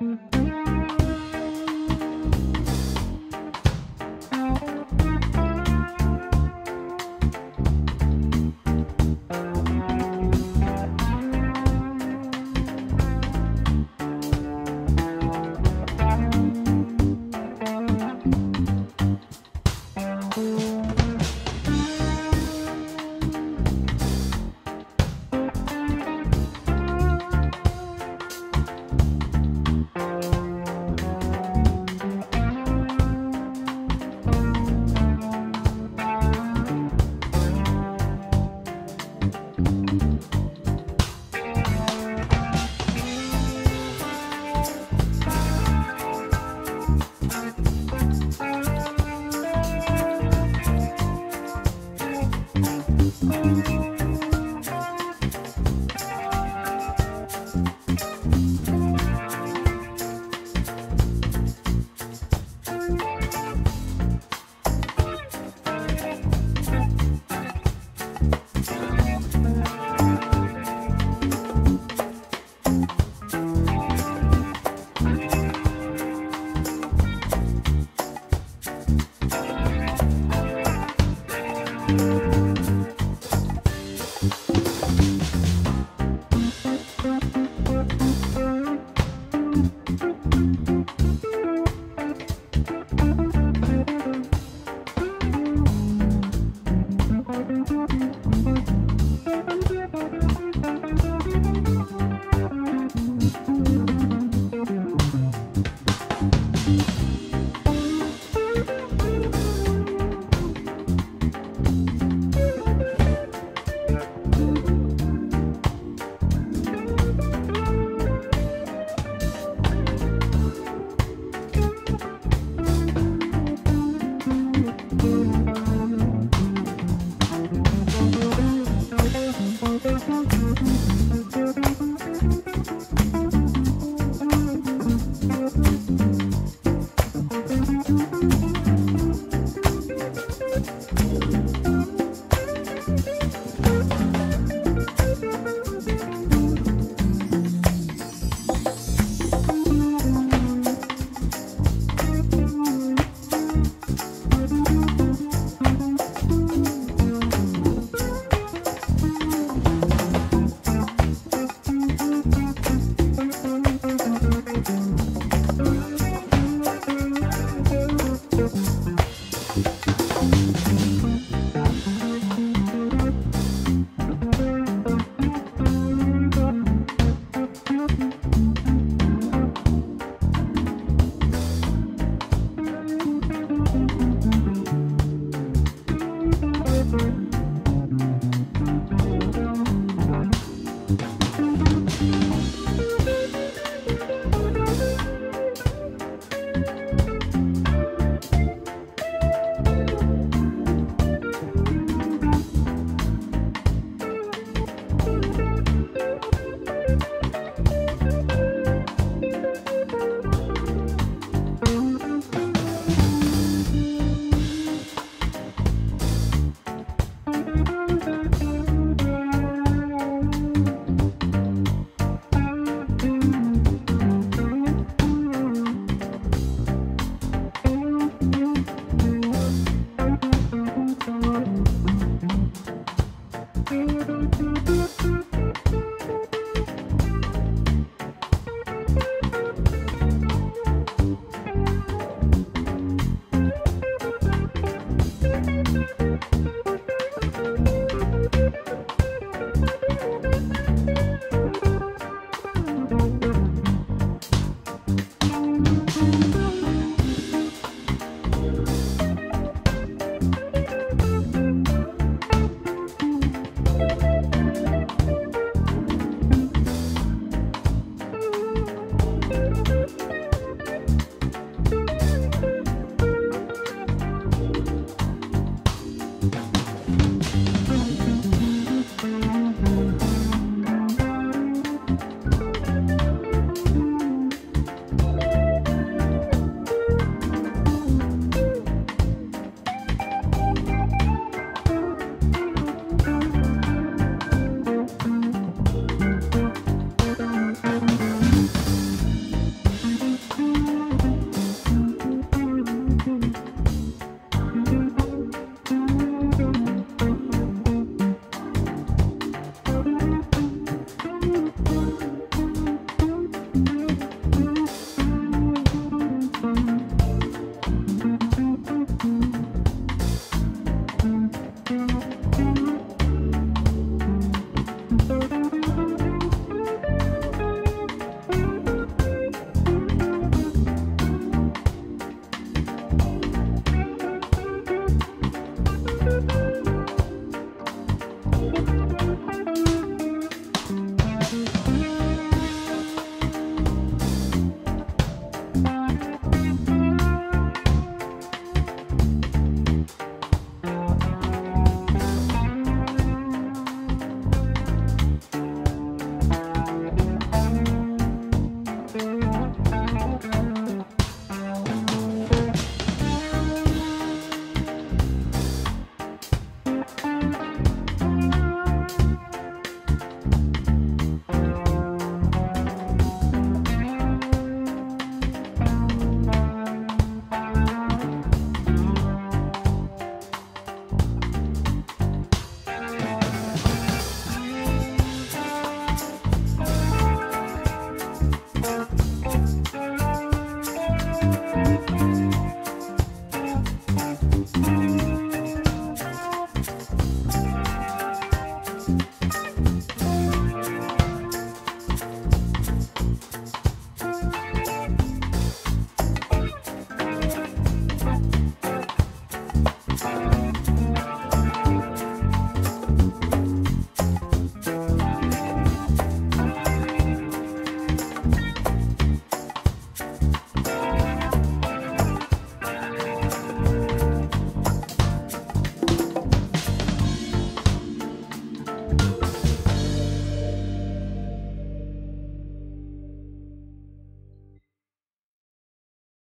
up. Mm-hmm.